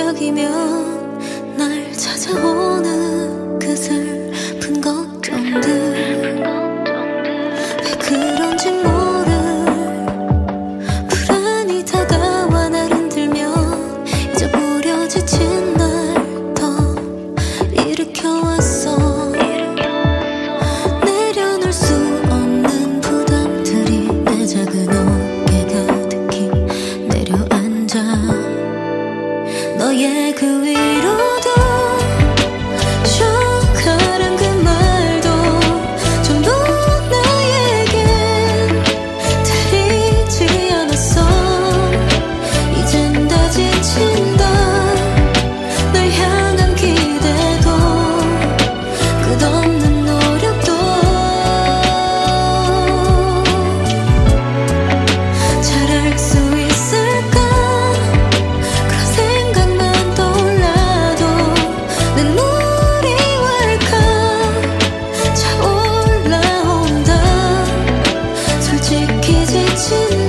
새벽이면 날 찾아오 너의 그 watching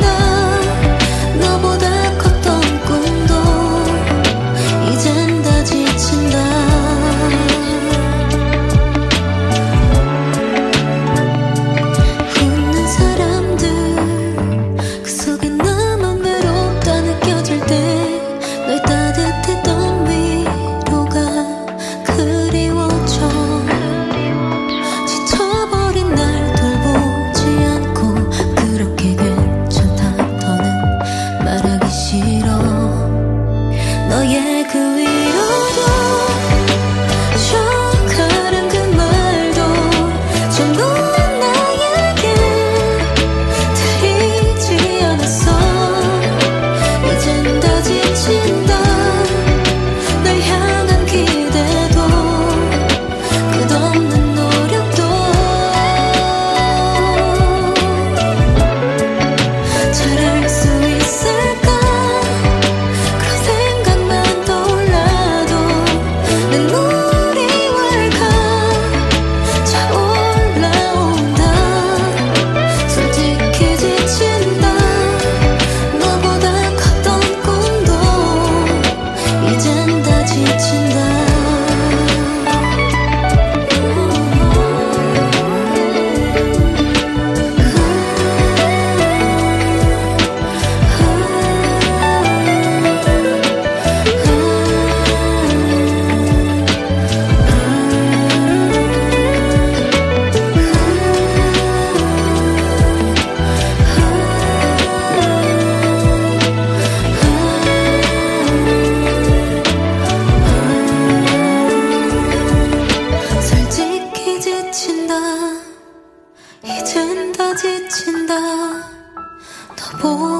也可以真的都不